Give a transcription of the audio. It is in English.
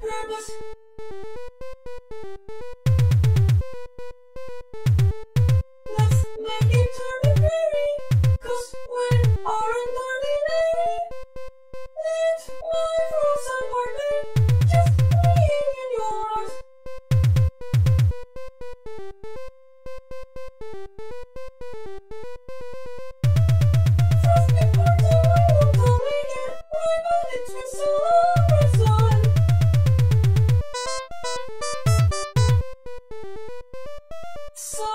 purpose. So